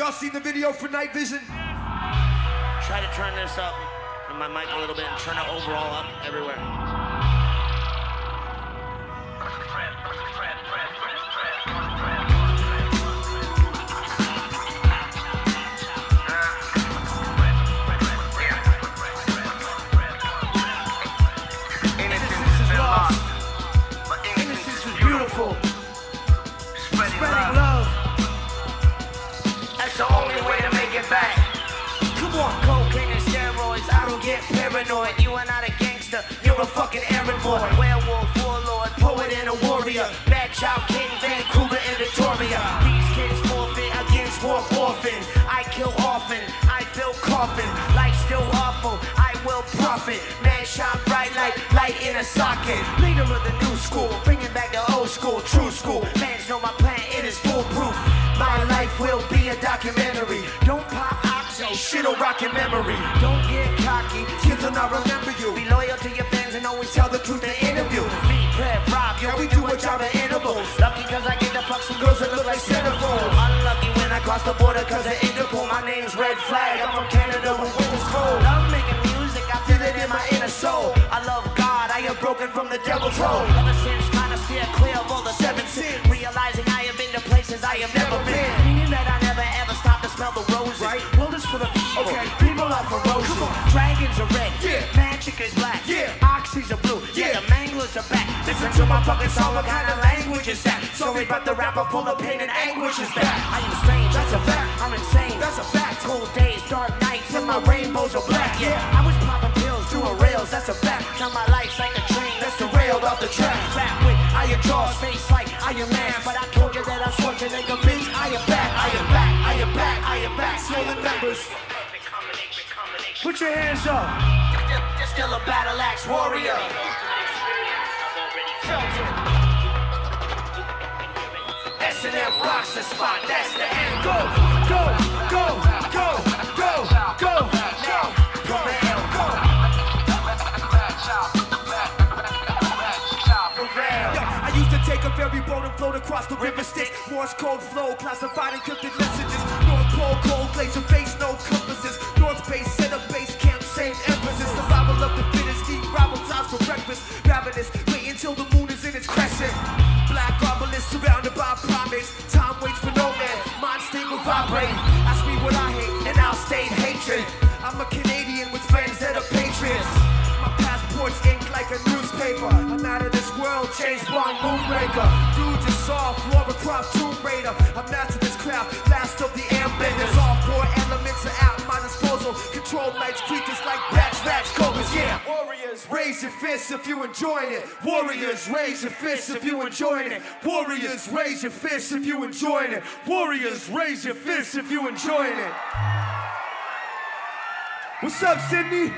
Y'all seen the video for Night Vision? Try to turn this up in my mic a little bit and turn it overall up everywhere. Paranoid. You are not a gangster. You're a fucking errand boy. Werewolf, warlord, poet, and a warrior. Mad Child, king, Vancouver, and Victoria. These kids forfeit against war orphans. I kill often. I feel coffin. Life's still awful. I will profit. Man shine bright like light in a socket. Leader of the new school, bringing back the old school, true school. Mans know my plan, it is foolproof. My life will be a documentary. Don't pop oxy, shit'll rock your memory. Don't get cocky, kids will not remember you. Be loyal to your fans and always tell the truth in interviews. Me, Prep, Rob, yeah, we do a job at intervals. Lucky cause I get to fuck some girls that look like centerfolds. Unlucky when I cross the border cause of Interpol. My name's Red Flag, I'm from Canada with winter's cold. Love making music, I feel it in my inner soul. I love God, I am broken from the devil's hole. Ever since trying to steer clear of all the seven sins, realizing I have been to places I have never been. Meaning that I never ever stop to smell the roses. Right? World is full of evil, people are ferocious. Listen to my fucking song, what kind of language is that? Sorry, but the rapper full of pain and anguish is that. I am strange, that's a fact. I'm insane, that's a fact. Cold days, dark nights, and my rainbows are black. Yeah, I was popping pills, doing rails, that's a fact. Now my life's like a train that's derailed off the track. Rap with iron jaws, face like Iron Man. But I told you that I'm Schwarzenegger, bitch. I am back, I am back, I am back, I am back. Swollen Members. Put your hands up. Still a battle axe warrior. It. S&M rocks the spot, that's the end. Go, go, go, go, go, go. Prevail, go. Prevail. Yo, I used to take a ferry boat and float across the river Styx. Morse code flow, classified encrypted messages. North Pole, cold glacier face, no compasses. North base, up base camp, same emphasis. Survival of the fittest, deep rival times for breakfast. Ravenous, until the moon is in its crescent. Black obelisk surrounded by promise. Time waits for no man, mind state will vibrate. Ask me what I hate, and I'll state hatred. I'm a Canadian with friends that are patriots. My passport's inked like a newspaper. I'm out of this world, James Bond, Moonraker. Dude just saw Lara Croft, Tomb Raider. I mastered this craft, Nights, creatures like bats, rats, cobras, yeah. Warriors, raise your fists if you enjoying it. Warriors, raise your fists if you enjoying it. Warriors, raise your fists if you enjoying it. Warriors, raise your fists if you enjoying it. What's up, Sydney?